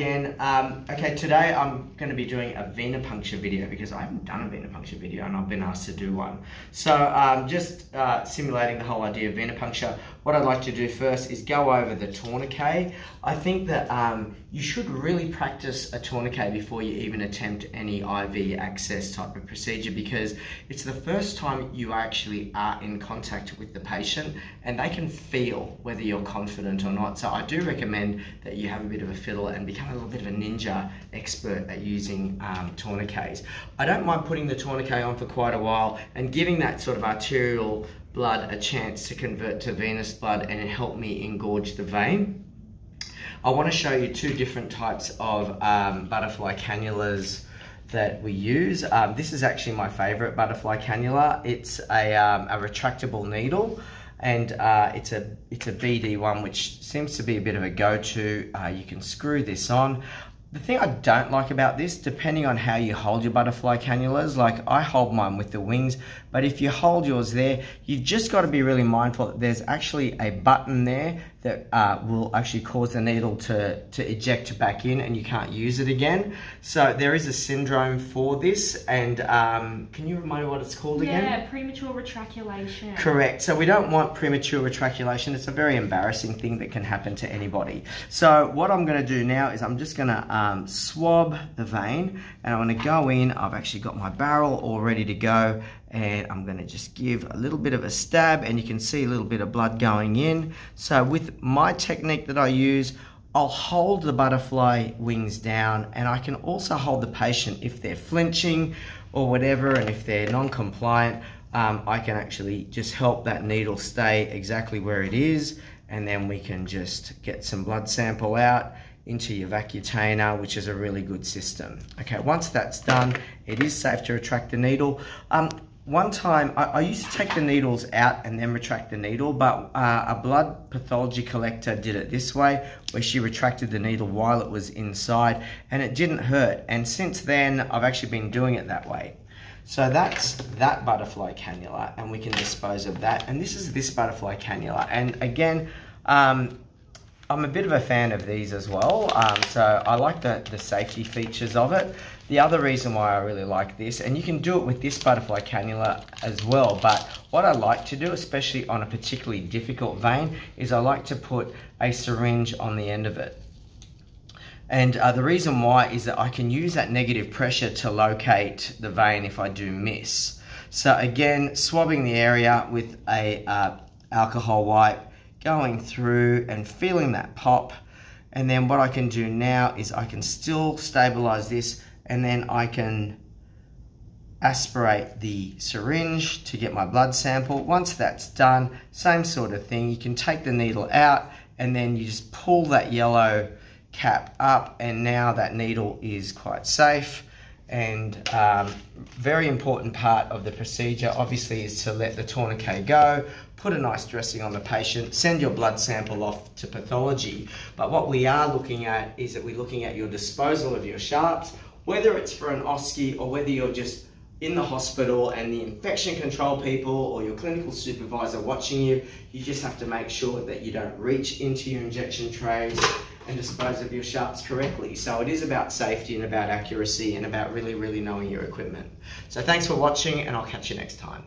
again. Um, okay, today I'm going to be doing a venipuncture video because I haven't done a venipuncture video and I've been asked to do one. So um, just uh, simulating the whole idea of venipuncture, what I'd like to do first is go over the tourniquet. I think that um, you should really practice a tourniquet before you even attempt any IV access type of procedure because it's the first time you actually are in contact with the patient and they can feel whether you're confident or not. So I do recommend that you have a bit of a fiddle and become a little bit of a ninja expert at using um, tourniquets. I don't mind putting the tourniquet on for quite a while and giving that sort of arterial blood a chance to convert to venous blood and help me engorge the vein. I want to show you two different types of um, butterfly cannulas that we use. Um, this is actually my favorite butterfly cannula. It's a, um, a retractable needle and uh, it's a it's a BD one which seems to be a bit of a go-to. Uh, you can screw this on. The thing I don't like about this, depending on how you hold your butterfly cannulas, like I hold mine with the wings, but if you hold yours there, you've just got to be really mindful that there's actually a button there that uh, will actually cause the needle to, to eject back in and you can't use it again. So there is a syndrome for this and um, can you remind me what it's called yeah, again? Yeah, premature retraculation. Correct. So we don't want premature retraculation. It's a very embarrassing thing that can happen to anybody. So what I'm going to do now is I'm just going to um, swab the vein and I'm going to go in. I've actually got my barrel all ready to go and I'm going to just give a little bit of a stab and you can see a little bit of blood going in. So my technique that I use, I'll hold the butterfly wings down and I can also hold the patient if they're flinching or whatever and if they're non-compliant, um, I can actually just help that needle stay exactly where it is and then we can just get some blood sample out into your vacutainer, which is a really good system. Okay, once that's done, it is safe to retract the needle. Um, one time, I, I, used to take the needles out and then retract the needle, but uh, a blood pathology collector did it this way, where she retracted the needle while it was inside, and it didn't hurt. And since then, I've actually been doing it that way. So that's that butterfly cannula, and we can dispose of that. And this is this butterfly cannula. And again, um, I'm a bit of a fan of these as well. Um, so I like the, the safety features of it. The other reason why I really like this, and you can do it with this butterfly cannula as well, but what I like to do, especially on a particularly difficult vein, is I like to put a syringe on the end of it. And uh, the reason why is that I can use that negative pressure to locate the vein if I do miss. So again, swabbing the area with a uh, alcohol wipe, going through and feeling that pop. And then what I can do now is I can still stabilize this and then I can aspirate the syringe to get my blood sample. Once that's done, same sort of thing. You can take the needle out and then you just pull that yellow cap up and now that needle is quite safe and um, very important part of the procedure obviously is to let the tourniquet go put a nice dressing on the patient send your blood sample off to pathology but what we are looking at is that we're looking at your disposal of your sharps whether it's for an OSCE or whether you're just in the hospital and the infection control people or your clinical supervisor watching you, you just have to make sure that you don't reach into your injection trays and dispose of your sharps correctly. So it is about safety and about accuracy and about really, really knowing your equipment. So thanks for watching and I'll catch you next time.